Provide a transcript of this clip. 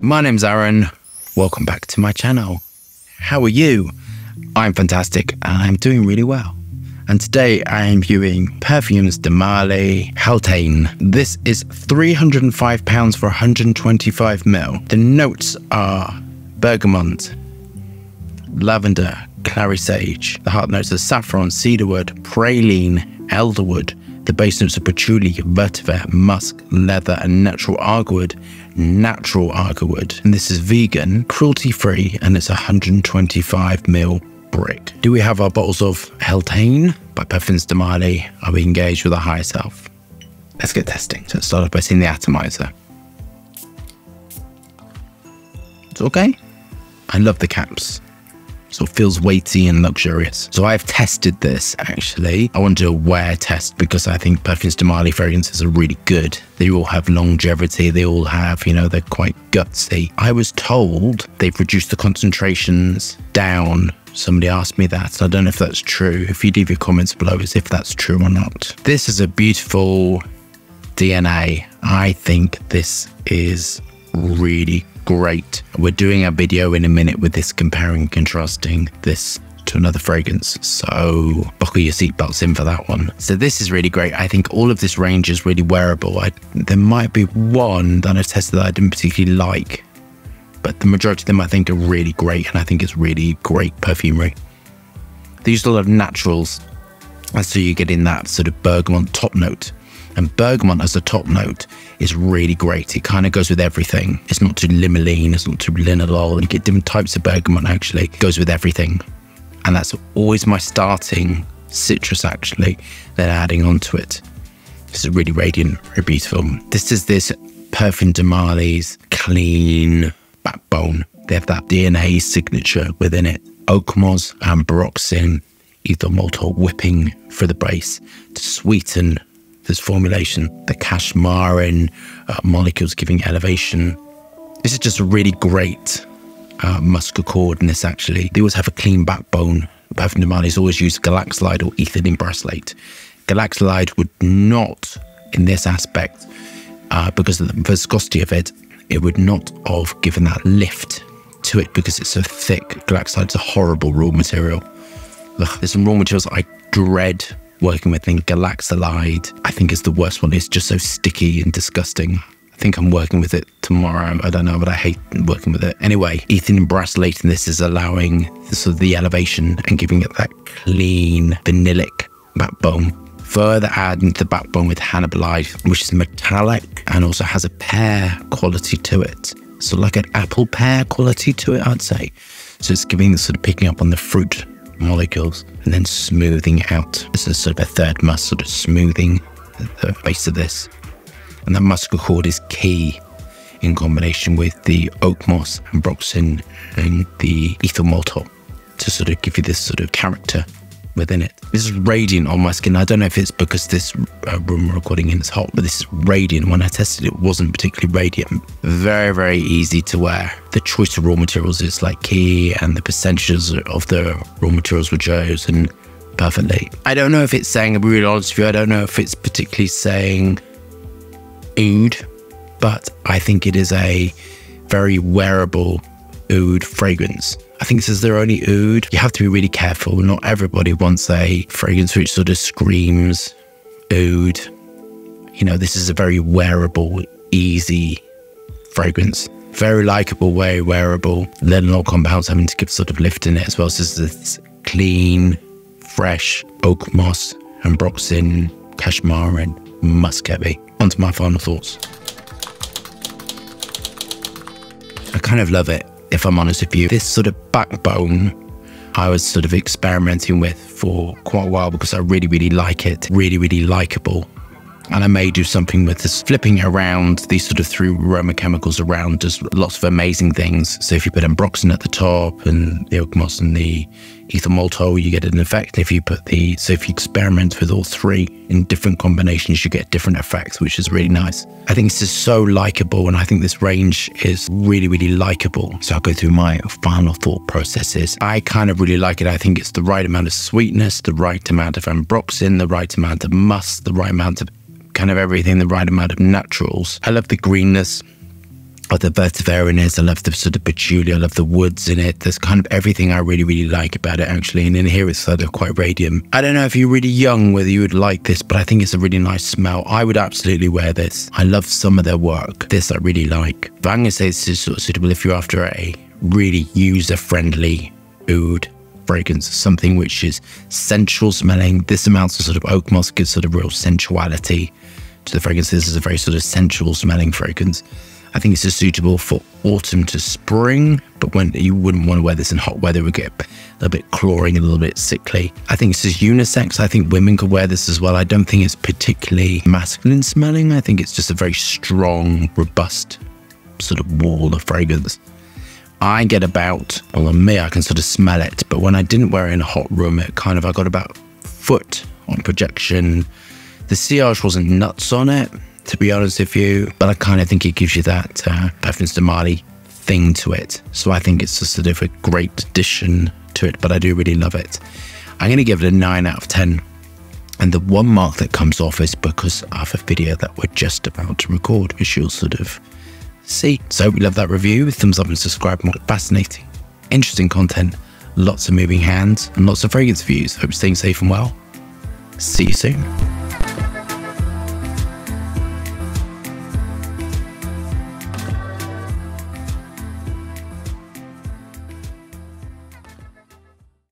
My name's Aaron. Welcome back to my channel. How are you? I'm fantastic and I'm doing really well. And today I am viewing Parfums de Marly Haltane. This is £305 for 125ml. The notes are bergamot, lavender, clary sage. The heart notes are saffron, cedarwood, praline, elderwood. The base notes are patchouli, vetiver, musk, leather, and natural agarwood. Natural agarwood. And this is vegan, cruelty free, and it's 125ml brick. Do we have our bottles of Haltane by de Marly? Are we engaged with our higher self? Let's get testing. So let's start off by seeing the atomizer. It's okay. I love the caps. So it feels weighty and luxurious. So I've tested this actually. I want to do a wear test because I think Parfums de Marly fragrances are really good. They all have longevity. They all have, you know, they're quite gutsy. I was told they've reduced the concentrations down Somebody asked me that. I don't know if that's true. If you leave your comments below as if that's true or not. This is a beautiful DNA. I think this is really great. We're doing a video in a minute with this comparing and contrasting this to another fragrance. So buckle your seatbelts in for that one. So this is really great. I think all of this range is really wearable. I, there might be one that I tested that I didn't particularly like but the majority of them I think are really great, and I think it's really great perfumery. They use a lot of naturals, and so you get in that sort of bergamot top note. And bergamot as the top note is really great. It kind of goes with everything. It's not too limonene, it's not too linalool. You get different types of bergamot actually. It goes with everything. And that's always my starting citrus actually, then adding onto it. This is really radiant, very beautiful. This is this Perfume de clean, backbone. They have that DNA signature within it. Oakmoss and Ambroxan ethyl maltol whipping for the base to sweeten this formulation. The Cashmere uh, molecules giving elevation. This is just a really great uh, this actually. They always have a clean backbone. Marly's always used galaxolide or ethylene brassylate. Galaxolide would not, in this aspect, uh, because of the viscosity of it, it would not have given that lift to it because it's so thick. Galaxolide's a horrible raw material. Ugh, there's some raw materials I dread working with. I think Galaxolide, I think is the worst one. It's just so sticky and disgusting. I think I'm working with it tomorrow. I don't know, but I hate working with it. Anyway, brassylate in this is allowing sort of the elevation and giving it that clean vanillic backbone further adding the backbone with Habanolide, which is metallic and also has a pear quality to it. So like an apple pear quality to it, I'd say. So it's giving the sort of picking up on the fruit molecules and then smoothing out. This is sort of a third muscle, sort of smoothing the base of this. And that musk accord is key in combination with the oak moss and ambroxan and the ethyl maltol to sort of give you this sort of character within it. This is radiant on my skin. I don't know if it's because this uh, room recording in is hot, but this is radiant. When I tested it, it wasn't particularly radiant. Very, very easy to wear. The choice of raw materials is like key and the percentages of the raw materials were chosen perfectly. I don't know if it's saying, I'm really honest with you, I don't know if it's particularly saying oud, but I think it is a very wearable oud fragrance. I think this is their only oud. You have to be really careful. Not everybody wants a fragrance which sort of screams oud. You know, this is a very wearable, easy fragrance. Very likable, very wearable. Linalool compounds having to give sort of lift in it as well. So this is clean, fresh oak moss, ambroxan, cashmere, and muscovy. On to my final thoughts. I kind of love it if I'm honest with you. This sort of backbone I was sort of experimenting with for quite a while because I really, really like it. Really, really likable. And I may do something with this flipping around these sort of three aroma chemicals around does lots of amazing things. So if you put ambroxan at the top and the oak moss and the ethyl maltol, you get an effect. If you put the, so if you experiment with all three in different combinations, you get different effects, which is really nice. I think this is so likable and I think this range is really, really likable. So I'll go through my final thought processes. I kind of really like it. I think it's the right amount of sweetness, the right amount of ambroxan, the right amount of musk, the right amount of kind of everything, the right amount of naturals. I love the greenness. of the is. I love the sort of patchouli. I love the woods in it. There's kind of everything I really, really like about it, actually. And in here, it's sort of quite radiant. I don't know if you're really young whether you would like this, but I think it's a really nice smell. I would absolutely wear this. I love some of their work. This I really like. But I'm going to say this is sort of suitable if you're after a really user friendly oud fragrance, something which is sensual smelling. This amounts of sort of oak moss gives sort of real sensuality to the fragrance. This is a very sort of sensual smelling fragrance. I think this is suitable for autumn to spring, but when you wouldn't want to wear this in hot weather, it would get a little bit clawing, a little bit sickly. I think this is unisex. I think women could wear this as well. I don't think it's particularly masculine smelling. I think it's just a very strong, robust sort of wall of fragrance. I get about, well, on me, I can sort of smell it, but when I didn't wear it in a hot room, it kind of, I got about foot on projection. The sillage wasn't nuts on it, to be honest with you, but I kind of think it gives you that uh, de Marly thing to it. So I think it's just sort of a great addition to it, but I do really love it. I'm going to give it a 9 out of 10. And the one mark that comes off is because of a video that we're just about to record, which you'll sort of see. So we love that review. Thumbs up and subscribe. More fascinating, interesting content, lots of moving hands, and lots of fragrance views. Hope you're staying safe and well. See you soon.